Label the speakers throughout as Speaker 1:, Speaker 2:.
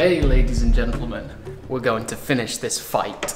Speaker 1: today, ladies and gentlemen, we're going to finish this fight.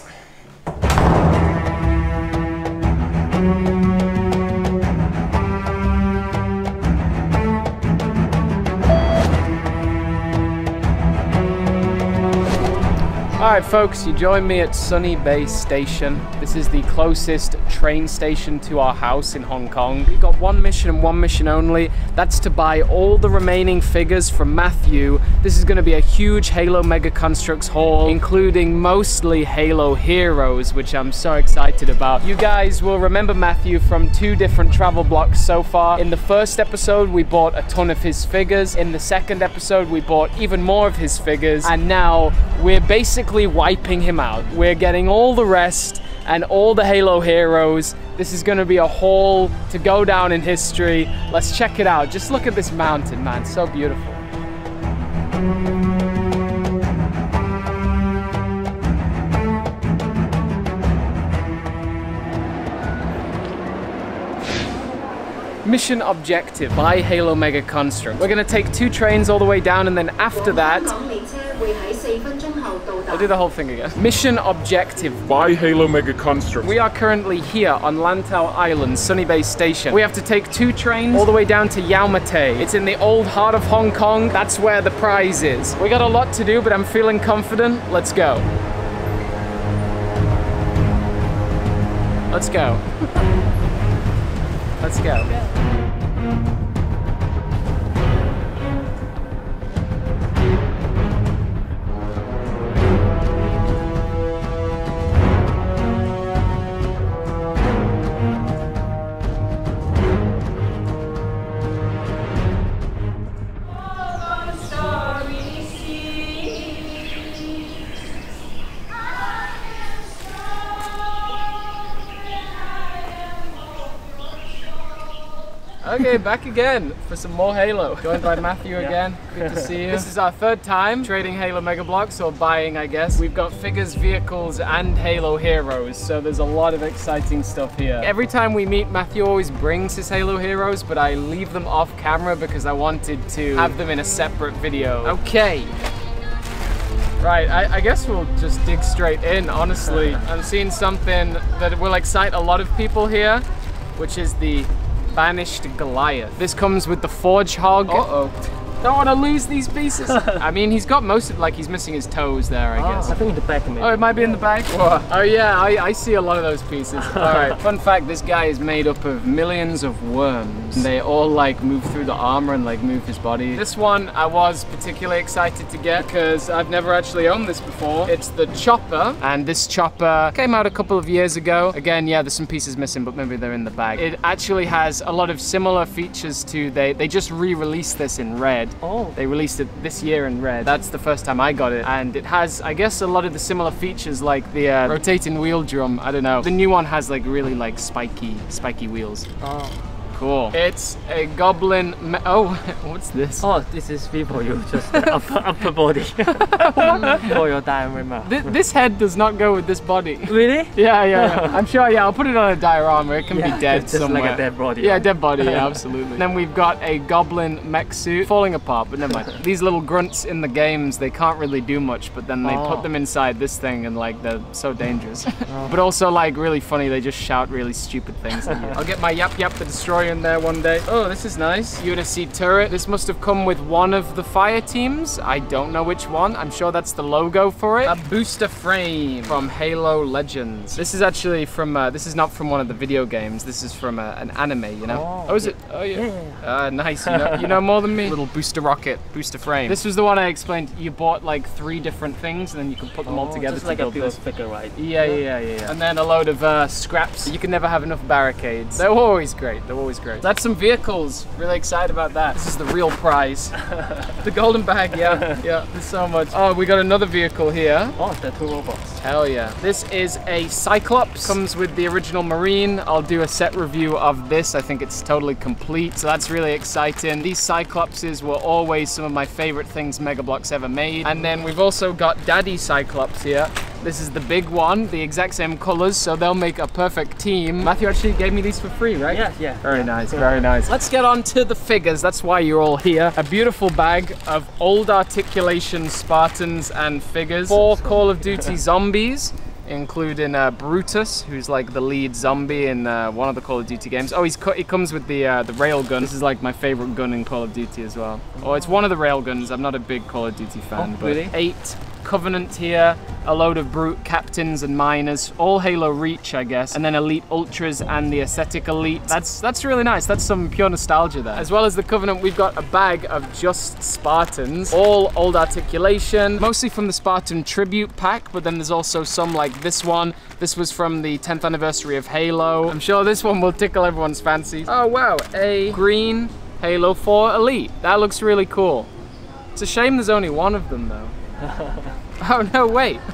Speaker 1: Alright folks, you join me at Sunny Bay Station. This is the closest train station to our house in Hong Kong. We've got one mission and one mission only. That's to buy all the remaining figures from Matthew. This is going to be a huge Halo Mega Construx haul, including mostly Halo Heroes, which I'm so excited about. You guys will remember Matthew from two different Travel Bloks so far. In the first episode, we bought a ton of his figures. In the second episode, we bought even more of his figures. And now we're basically wiping him out. We're getting all the rest and all the Halo heroes. This is going to be a haul to go down in history. Let's check it out. Just look at this mountain, man. So beautiful. Mission objective, buy Halo Mega Construx. We're gonna take two trains all the way down and then after that, I'll do the whole thing again. Mission objective,
Speaker 2: Buy Halo Mega Construx.
Speaker 1: we are currently here on Lantau Island, Sunny Bay Station. We have to take two trains all the way down to Yau Ma Tei. It's in the old heart of Hong Kong. That's where the prize is. We got a lot to do, but I'm feeling confident. Let's go. Let's go. Let's go. Okay, back again for some more Halo. Joined by Matthew again. Good to see you. This is our third time trading Halo Mega Bloks, or buying, I guess. We've got figures, vehicles, and Halo heroes, so there's a lot of exciting stuff here. Every time we meet, Matthew always brings his Halo heroes, but I leave them off camera because I wanted to have them in a separate video. Okay. Right, I, I guess we'll just dig straight in, honestly. I'm seeing something that will excite a lot of people here, which is the Banished Goliath. This comes with the Forge Hog. Uh-oh. Don't want to lose these pieces. I mean, he's got most of, like, he's missing his toes there, I oh, guess.
Speaker 3: I think in the back maybe.
Speaker 1: Oh, it might be in the back? Oh yeah, I, I see a lot of those pieces. Alright, fun fact, this guy is made up of millions of worms. And they all like move through the armor and like move his body. This one I was particularly excited to get because I've never actually owned this before. It's the Chopper, and this Chopper came out a couple of years ago. Again, yeah, there's some pieces missing, but maybe they're in the bag. It actually has a lot of similar features to, they, they just re-released this in red.
Speaker 3: Oh.
Speaker 1: They released it this year in red. That's the first time I got it. And it has, I guess, a lot of the similar features like the uh, rotating wheel drum. I don't know. The new one has like really like spiky, spiky wheels.
Speaker 3: Oh.
Speaker 1: Cool. It's a goblin. Oh, what's this?
Speaker 3: oh, this is for you. Just upper, upper body for your diorama.
Speaker 1: Th- this head does not go with this body.
Speaker 3: Really?
Speaker 1: Yeah, yeah, yeah. I'm sure. Yeah, I'll put it on a diorama. It can
Speaker 3: Yeah,
Speaker 1: be dead
Speaker 3: it's just like a dead body,
Speaker 1: Yeah, dead body. Yeah, absolutely. then we've got a goblin mech suit falling apart, but never mind. These little grunts in the games, they can't really do much, but then they
Speaker 3: Oh.
Speaker 1: put them inside this thing, and like they're so dangerous. Oh. but also like really funny. They just shout really stupid things. At you. I'll get my Yap Yap the Destroyer in there one day. Oh, this is nice. UNSC turret. This must have come with one of the fire teams. I don't know which one. I'm sure that's the logo for it. A booster frame from Halo Legends. This is actually from. Uh, this is not from one of the video games. This is from uh, an anime. You know.
Speaker 3: Oh,
Speaker 1: Oh, is it? Oh yeah. Uh, nice. You know, you know more than me. Little booster rocket, booster frame. This was the one I explained. You bought like three different things, and then you can put them all
Speaker 3: Oh,
Speaker 1: together
Speaker 3: just
Speaker 1: to
Speaker 3: like a
Speaker 1: build this.
Speaker 3: right?
Speaker 1: Yeah, yeah, yeah, yeah, yeah. And then a load of uh, scraps. You can never have enough barricades. They're always great. They're always great. That's some vehicles. Really excited about that. This is the real prize. the golden bag. Yeah, yeah. There's so much. Oh, we got another vehicle here.
Speaker 3: Oh, the two robots.
Speaker 1: Hell yeah. This is a Cyclops. Comes with the original Marine. I'll do a set review of this. I think it's totally complete. So that's really exciting. These Cyclopses were always some of my favorite things Mega Bloks ever made. And then we've also got Daddy Cyclops here. This is the big one, the exact same colors, so they'll make a perfect team. Matthew actually gave me these for free, right?
Speaker 3: Yeah, yeah.
Speaker 1: Very nice, very nice. Let's get on to the figures. That's why you're all here. A beautiful bag of old articulation Spartans and figures. Four Call of Duty zombies including uh, Brutus, who's like the lead zombie in uh, one of the Call of Duty games. Oh, he's he comes with the uh, the rail gun. This is like my favorite gun in Call of Duty as well. Oh, it's one of the rail guns. I'm not a big Call of Duty fan,
Speaker 3: Oh,
Speaker 1: but
Speaker 3: really?
Speaker 1: eight Covenant here, a load of brute captains and miners, all Halo Reach, I guess, and then Elite Ultras and the Ascetic Elite. That's that's really nice. That's some pure nostalgia there. As well as the Covenant, we've got a bag of just Spartans, all old articulation, mostly from the Spartan Tribute pack, but then there's also some like this one. This was from the 10th anniversary of Halo. I'm sure this one will tickle everyone's fancies. Oh wow, a green Halo 4 Elite. That looks really cool. It's a shame there's only one of them though. oh no, wait.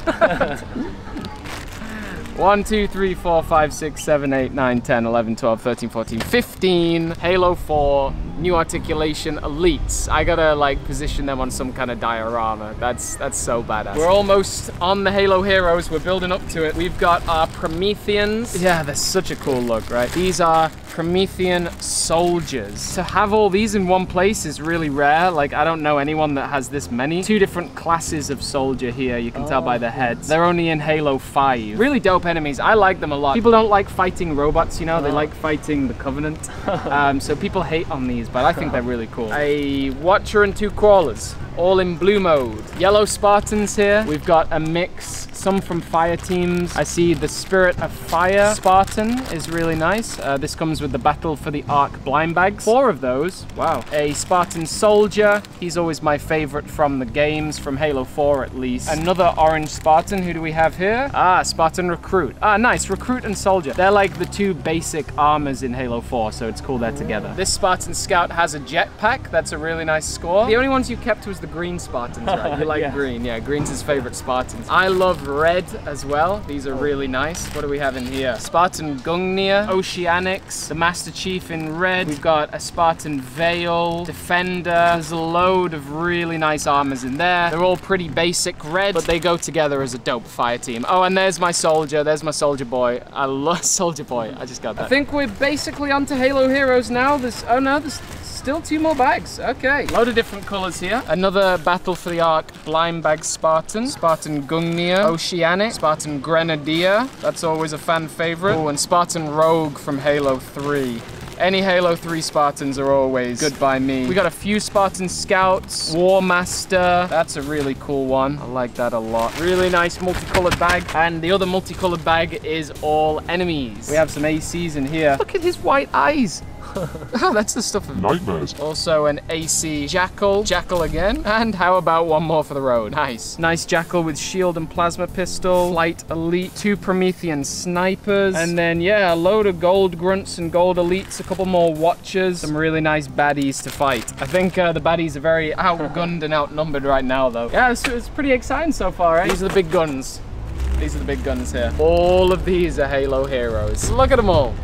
Speaker 1: One, two, three, four, five, six, seven, eight, nine, 10, 11, 12, 13, 14, 15. Halo 4, new articulation elites. I gotta like position them on some kind of diorama. That's that's so badass. We're almost on the Halo heroes. We're building up to it. We've got our Prometheans. Yeah, they're such a cool look, right? These are Promethean soldiers. To have all these in one place is really rare. Like, I don't know anyone that has this many. Two different classes of soldier here, you can tell by the heads. They're only in Halo 5. Really dope enemies. I like them a lot. People don't like fighting robots, you know, they like fighting the Covenant. um, so people hate on these, but I think they're really cool. A Watcher and two Crawlers, all in blue mode. Yellow Spartans here. We've got a mix, some from fire teams. I see the Spirit of Fire Spartan is really nice. Uh, this comes with the Battle for the Ark blind bags. Four of those. Wow. A Spartan Soldier. He's always my favorite from the games, from Halo 4 at least. Another orange Spartan. Who do we have here? Ah, Spartan Recruit. Ah, nice. Recruit and Soldier. They're like the two basic armors in Halo 4, so it's cool they're together. This Spartan Scout has a jetpack. That's a really nice score. The only ones you kept was the green Spartans, right? You like
Speaker 3: Yeah.
Speaker 1: green. Yeah, green's his favorite Spartans. I love red as well. These are oh. really nice. What do we have in here? Spartan Gungnir, Oceanics, the Master Chief in red. We've got a Spartan Veil, Defender. There's a load of really nice armors in there. They're all pretty basic red, but they go together as a dope fire team. Oh, and there's my soldier. There's my soldier boy. I love soldier boy. I just got that. I think we're basically onto Halo Heroes now. There's, oh no, there's Still two more bags. Okay. Load of different colors here. Another Battle for the Ark blind bag Spartan. Spartan Gungnir. Oceanic. Spartan Grenadier. That's always a fan favorite. Oh, and Spartan Rogue from Halo 3. Any Halo 3 Spartans are always good by me. We got a few Spartan Scouts, War Master. That's a really cool one. I like that a lot. Really nice multicolored bag. And the other multicolored bag is all enemies. We have some ACs in here. Look at his white eyes. oh, that's the stuff of
Speaker 2: Nightmares.
Speaker 1: also an AC Jackal. Jackal again. And how about one more for the road? Nice. Nice Jackal with shield and plasma pistol. Flight Elite. Two Promethean snipers. And then, yeah, a load of gold grunts and gold elites. A couple more watchers. Some really nice baddies to fight. I think uh, the baddies are very outgunned and outnumbered right now, though. Yeah, it's, it's pretty exciting so far, right? These are the big guns. These are the big guns here. All of these are Halo heroes. Look at them all.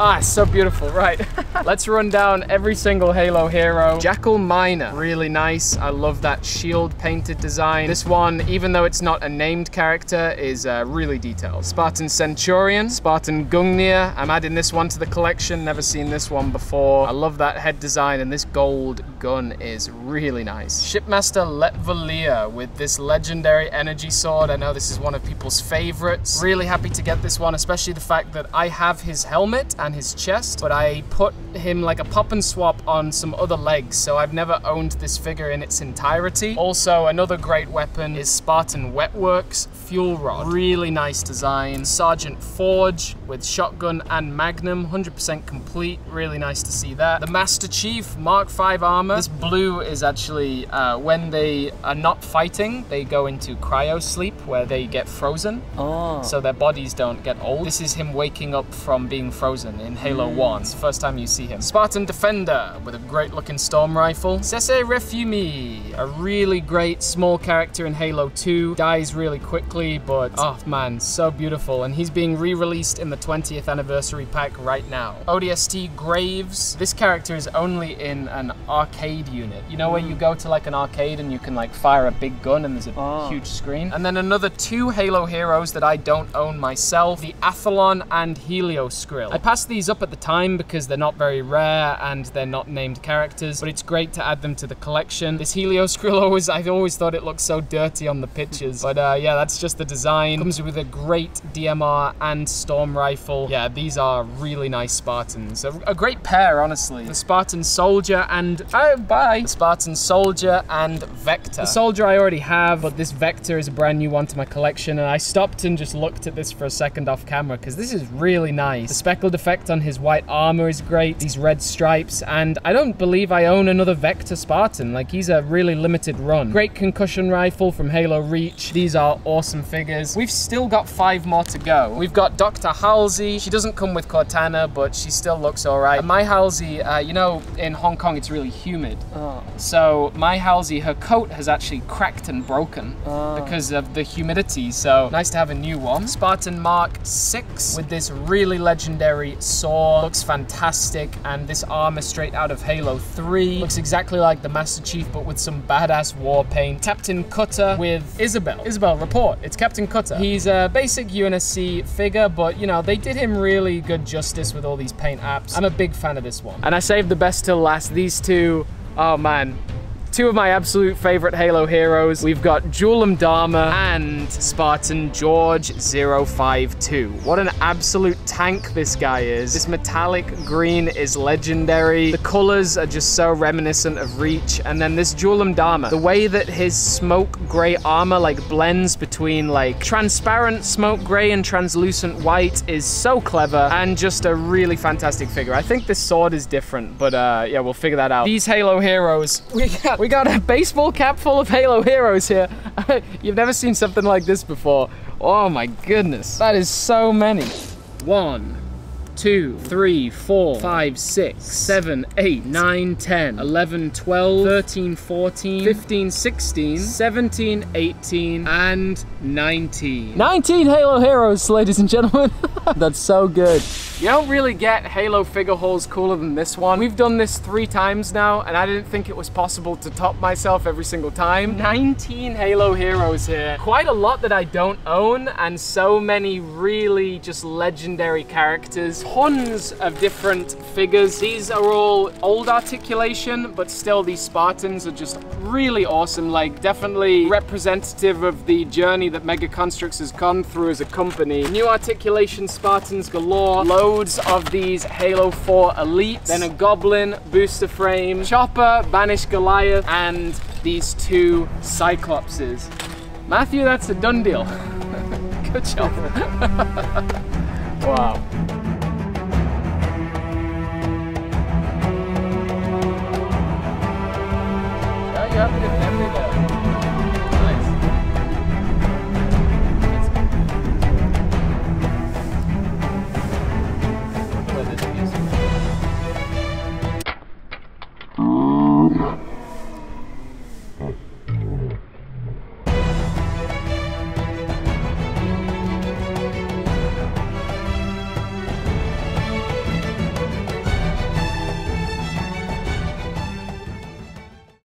Speaker 1: Ah, so beautiful, right. Let's run down every single Halo hero. Jackal Miner, really nice. I love that shield painted design. This one, even though it's not a named character, is uh, really detailed. Spartan Centurion, Spartan Gungnir. I'm adding this one to the collection, never seen this one before. I love that head design and this gold gun is really nice. Shipmaster Let Volir with this legendary energy sword. I know this is one of people's favorites. Really happy to get this one, especially the fact that I have his helmet and his chest, but I put him like a pop and swap on some other legs, so I've never owned this figure in its entirety. Also, another great weapon is Spartan Wetworks Fuel Rod. Really nice design. Sergeant Forge with shotgun and magnum, 100% complete. Really nice to see that. The Master Chief Mark V armor. This blue is actually uh, when they are not fighting, they go into cryo sleep where they get frozen
Speaker 3: Oh.
Speaker 1: so their bodies don't get old. This is him waking up from being frozen. Spartan in Halo hmm. 1. It's the first time you see him. Spartan Defender with a great looking storm rifle. Sese Refumee, a really great small character in Halo 2. Dies really quickly, but oh man, so beautiful. And he's being re-released in the 20th anniversary pack right now. ODST Graves. This character is only in an arcade unit. You know where you hmm. go to like an arcade and you can like fire a big gun and there's a
Speaker 3: Oh.
Speaker 1: huge screen. And then another two Halo heroes that I don't own myself, the Athlon and Helioskrill. I passed these up at the time because they're not very rare and they're not named characters, but it's great to add them to the collection. This Helioskrill always, I've always thought it looked so dirty on the pictures, but uh, yeah, that's just the design. Comes with a great DMR and storm rifle. Yeah, these are really nice Spartans. A, a great pair, honestly. The Spartan Soldier and, oh, bye. The Spartan Soldier and Vector. The Soldier I already have, but this Vector is a brand new one to my collection, and I stopped and just looked at this for a second off camera, because this is really nice. The speckled effect on his white armor is great, these red stripes, and I don't believe I own another Vector Spartan. Like, he's a really limited run. Great concussion rifle from Halo Reach. These are awesome figures. We've still got five more to go. We've got Dr. Halsey. She doesn't come with Cortana, but she still looks all right. My Halsey, uh, you know, in Hong Kong, it's really humid.
Speaker 3: Oh.
Speaker 1: So my Halsey, her coat has actually cracked and broken because of the humidity. So nice to have a new one. Spartan Mark 6 with this really legendary sword. Looks fantastic. And this armor straight out of Halo 3. Looks exactly like the Master Chief, but with some badass war paint. Captain Cutter with Isabel. Isabel, report. It's Captain Cutter. He's a basic UNSC figure, but you know, they did him really good justice with all these paint apps. I'm a big fan of this one. And I saved the best till last. These two, oh man, two of my absolute favorite Halo heroes. We've got Jul 'Mdama and Spartan George 052. What an absolute tank this guy is. This metallic green is legendary. The colors are just so reminiscent of Reach. And then this Jul 'Mdama, the way that his smoke gray armor like blends between like transparent smoke gray and translucent white is so clever and just a really fantastic figure. I think this sword is different, but uh, yeah, we'll figure that out. These Halo heroes, we got, we got a baseball cap full of Halo heroes here. You've never seen something like this before. Oh my goodness. That is so many. One, two, three, four, five, six, seven, eight, nine, 10, 11, 12, 13, 14, 15, 16, 17, 18, and 19. 19 Halo heroes, ladies and gentlemen. That's so good. You don't really get Halo figure hauls cooler than this one. We've done this three times now, and I didn't think it was possible to top myself every single time. 19 Halo heroes here. Quite a lot that I don't own, and so many really just legendary characters. Tons of different figures. These are all old articulation, but still these Spartans are just really awesome. Like definitely representative of the journey that Mega Construx has gone through as a company. New articulation Spartans galore loads of these Halo 4 Elite, then a Goblin booster frame, Chopper, Banished Goliath, and these two Cyclopses. Matthew, that's a done deal. Good job. wow. Yeah,